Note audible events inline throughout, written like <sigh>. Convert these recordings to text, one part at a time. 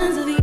hands of the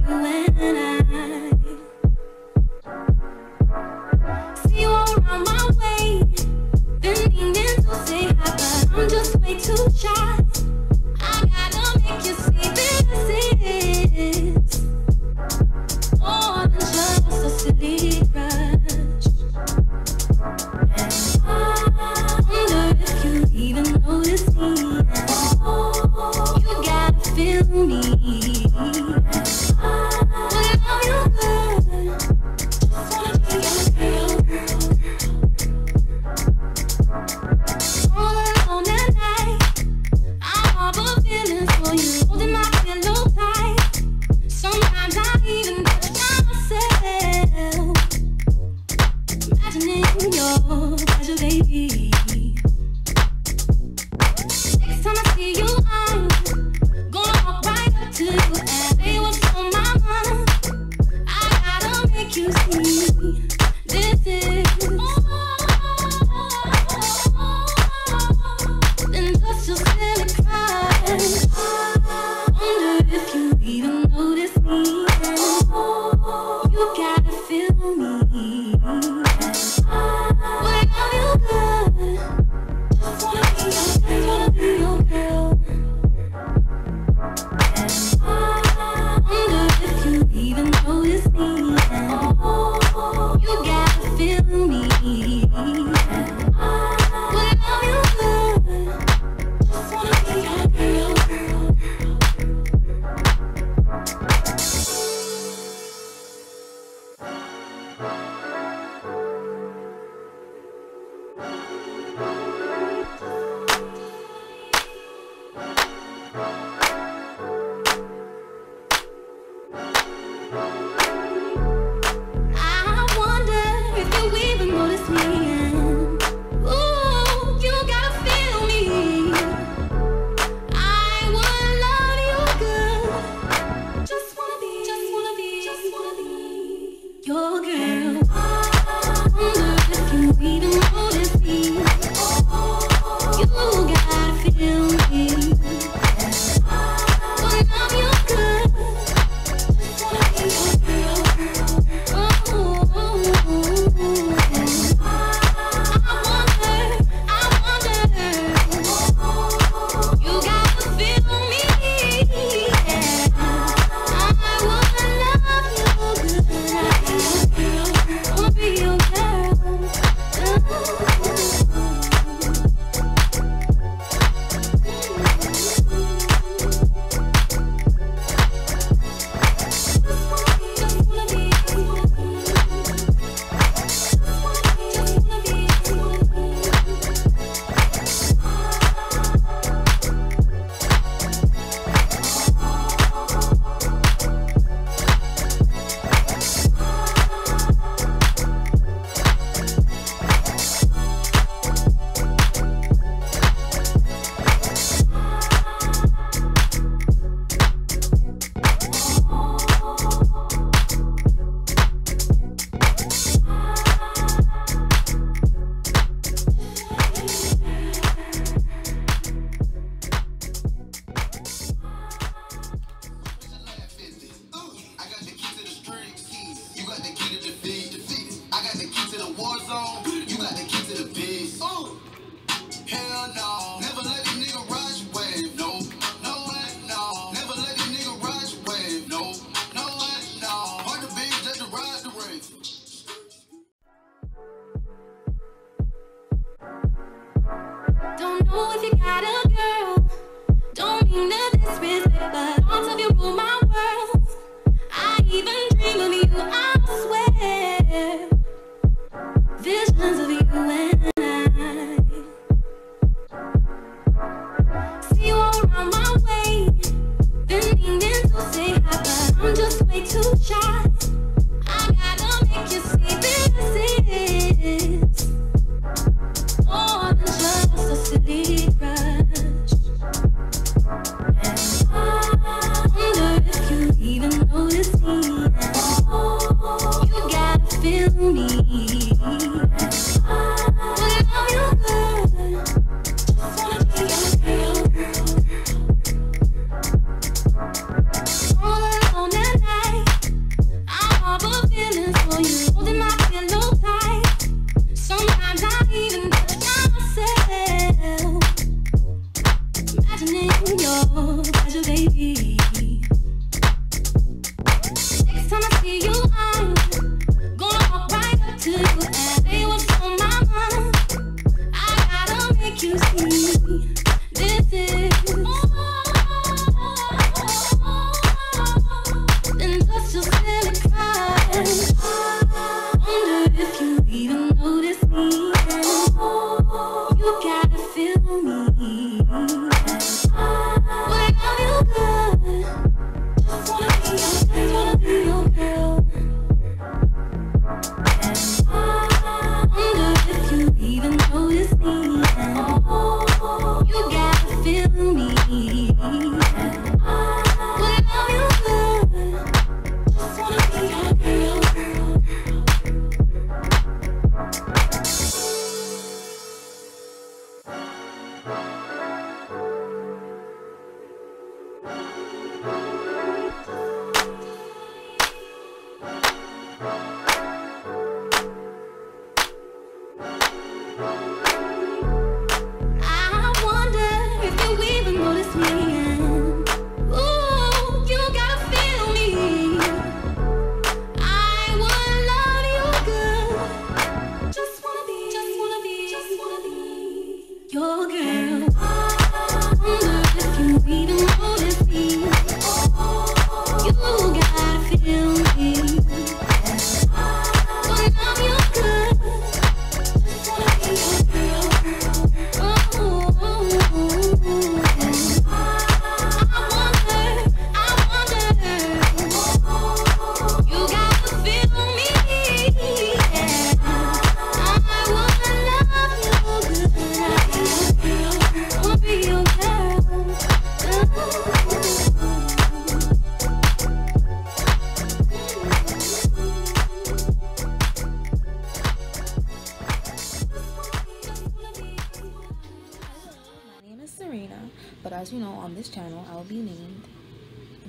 Sometimes I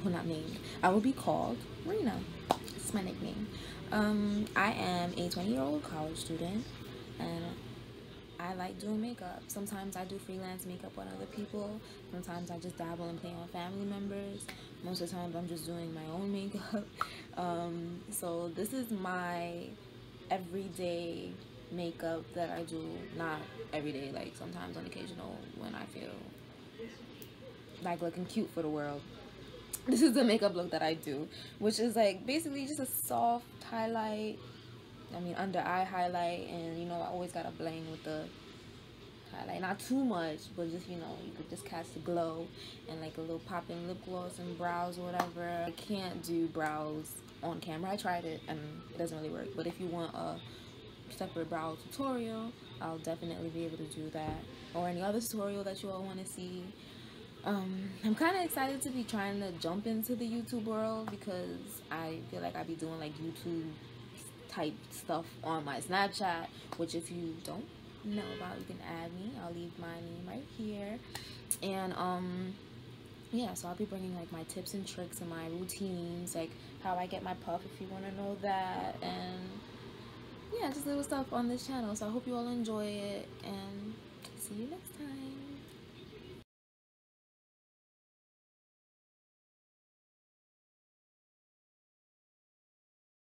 well, not named, I will be called Rena. It's my nickname. Um, I am a 20 year old college student, and I like doing makeup. Sometimes I do freelance makeup on other people. Sometimes I just dabble and play on family members. Most of the times, I'm just doing my own <laughs> makeup. Um, so this is my everyday makeup that I do. Not every day, like sometimes on occasional when I feel like looking cute for the world. <laughs> This is the makeup look that I do, which is like basically just a soft highlight. I mean, under eye highlight, and you know, I always got a bling with the highlight. Not too much, but just you know, you could just cast a glow and like a little popping lip gloss and brows or whatever. I can't do brows on camera. I tried it and it doesn't really work. But if you want a separate brow tutorial, I'll definitely be able to do that. Or any other tutorial that you all want to see. Um, I'm kind of excited to be trying to jump into the YouTube world because I feel like I'd be doing like YouTube type stuff on my Snapchat, which if you don't know about, you can add me. I'll leave my name right here. And um yeah, so I'll be bringing like my tips and tricks and my routines, like how I get my puff if you want to know that and yeah, just little stuff on this channel. So I hope you all enjoy it and see you next time.